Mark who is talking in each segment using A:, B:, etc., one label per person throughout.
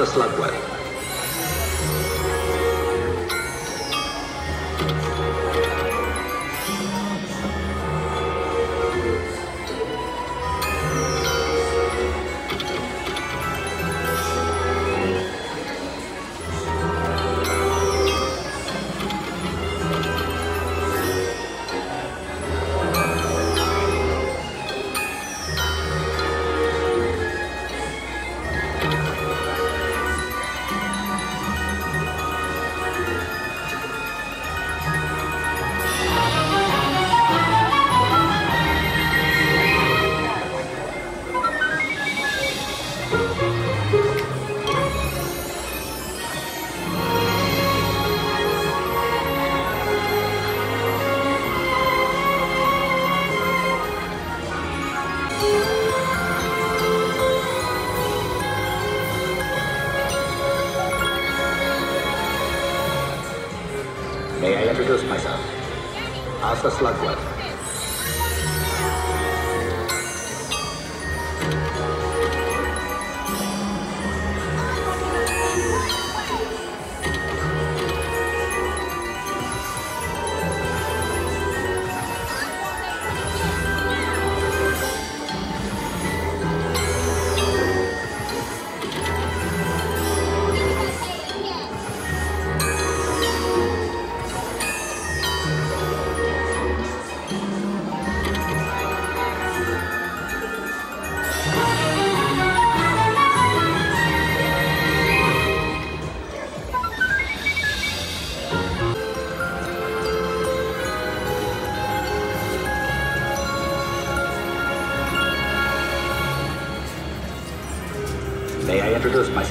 A: Arthur Slugworth. May I introduce myself? Arthur Slugworth.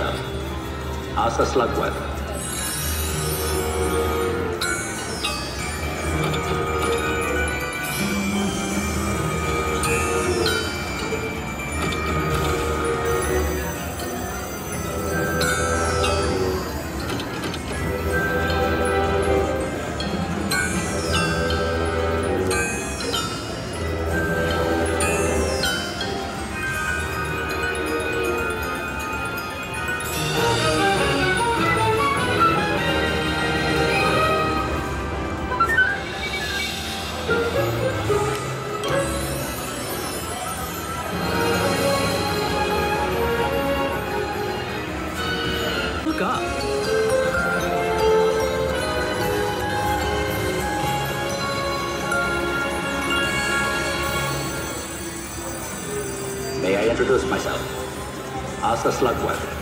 A: I introduce myself?
B: Arthur
A: May I introduce myself? Arthur Slugworth.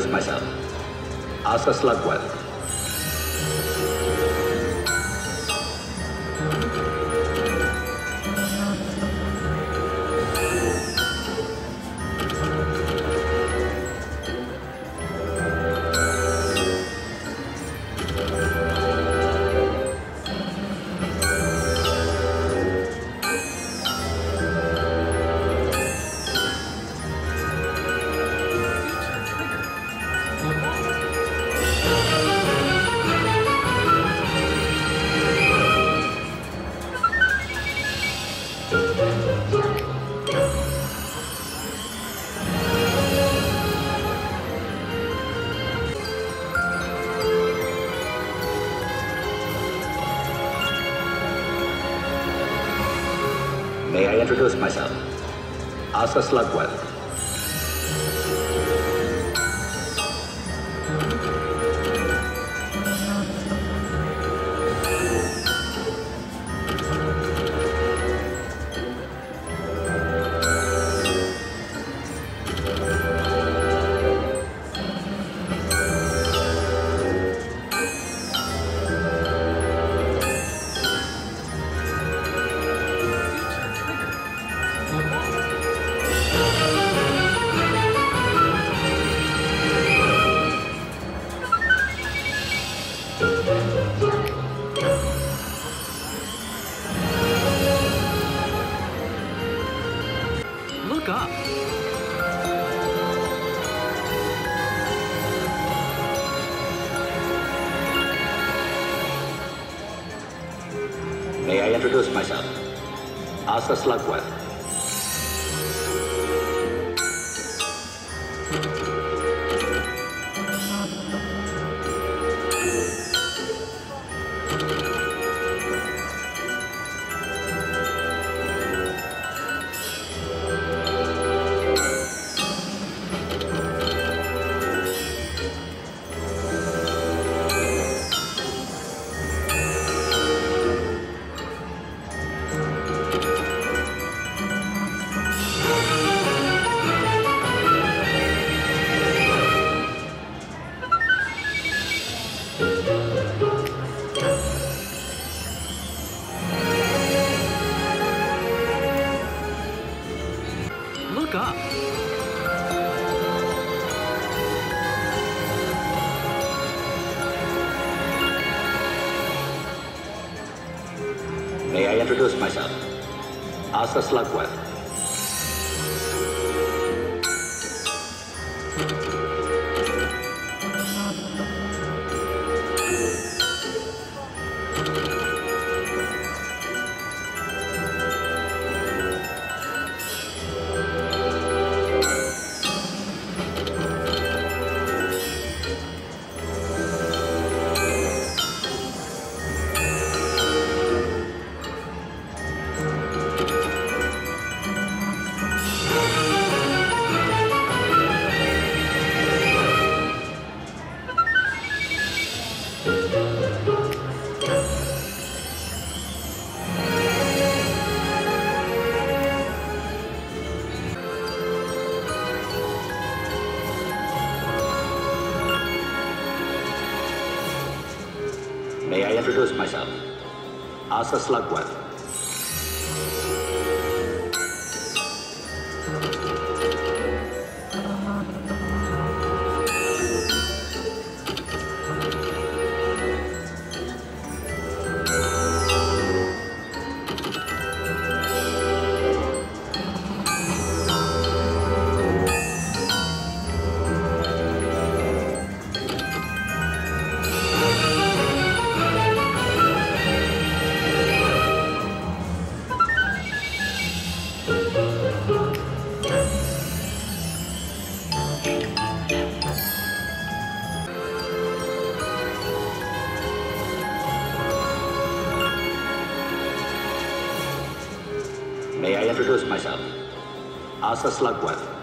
A: Introduce myself? Arthur Slugworth. May I introduce myself? Arthur Slugworth. Introduce myself? Arthur Slugworth. May I introduce myself? Arthur Slugworth. Introduce myself? Arthur Slugworth. May I introduce myself? Arthur Slugworth.